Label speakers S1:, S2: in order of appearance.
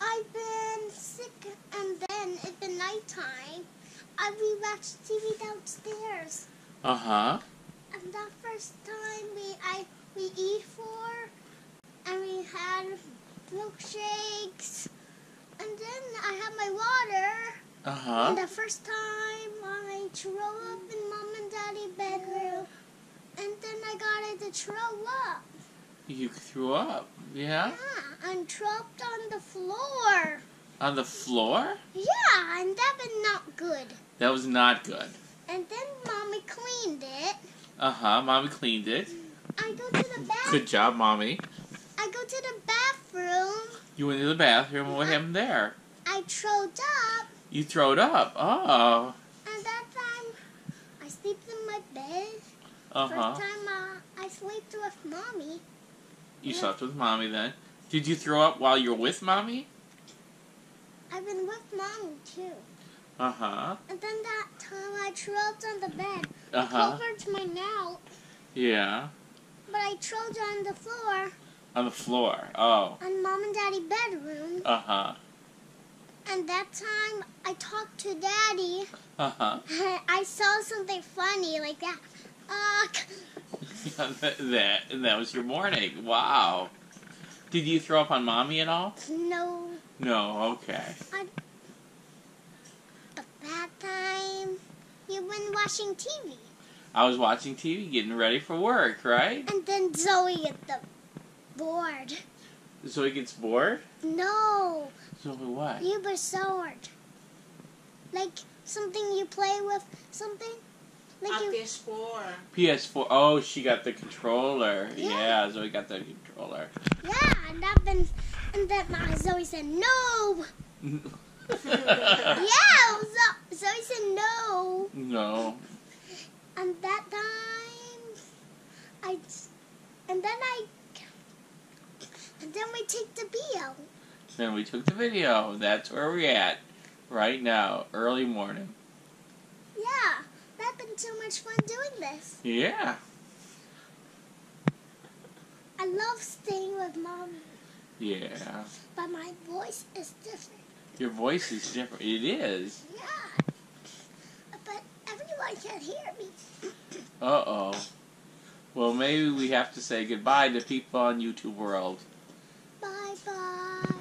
S1: I've been sick, and then it's been nighttime. I rewatched TV downstairs,
S2: Uh huh.
S1: and the first time we I we eat for and we had milkshakes, and then I had my water.
S2: Uh huh.
S1: And the first time I threw up in mom and daddy bedroom, and then I got it to throw up.
S2: You threw up. Yeah.
S1: Yeah, and dropped on the floor.
S2: On the floor?
S1: Yeah, and that was not good.
S2: That was not good.
S1: And then mommy cleaned it.
S2: Uh huh. Mommy cleaned it.
S1: I go to the bath.
S2: Good job, mommy.
S1: I go to the bathroom.
S2: You went to the bathroom. What happened there?
S1: I throwed up,
S2: You throwed up. Oh.
S1: and that time I slept in my bed.
S2: Uh
S1: First
S2: huh.
S1: time uh, I slept with mommy.
S2: You slept with mommy then. Did you throw up while you were with mommy?
S1: I've been with mommy too.
S2: Uh huh.
S1: And then that time I threw up on the bed.
S2: Uh huh.
S1: Covered my mouth,
S2: Yeah.
S1: but I threw up on the floor
S2: On the floor. Oh.
S1: on mom and daddy bedroom.
S2: Uh huh.
S1: And that time I talked to daddy.
S2: Uh huh.
S1: I saw something funny like that. Uh,
S2: that, that that was your morning. Wow. Did you throw up on mommy at all?
S1: no.
S2: No. Okay.
S1: But that time you've been watching TV.
S2: I was watching TV, getting ready for work. Right.
S1: And then Zoey gets the bored.
S2: Zoey gets bored.
S1: No.
S2: So what?
S1: You were bored. Like something you play with, something. Like you.
S3: PS4.
S2: PS4. Oh, she got the controller.
S1: Yeah.
S2: Yeah. Zoey got the controller.
S1: Yeah, and that been. And then my Zoey said no. Yeah, Zo- Zoey said no.
S2: No.
S1: And that time, I, and then I, and then we take the video.
S2: Then we took the video. That's where we're at right now, early morning.
S1: Yeah, that's been so much fun doing this.
S2: Yeah.
S1: I love staying with mommy,
S2: yeah.
S1: But my voice is different.
S2: Your voice is different. It is.
S1: Yeah. But everyone can hear me.
S2: Uh oh. Well, maybe we have to say goodbye to people on YouTube World. Bye bye.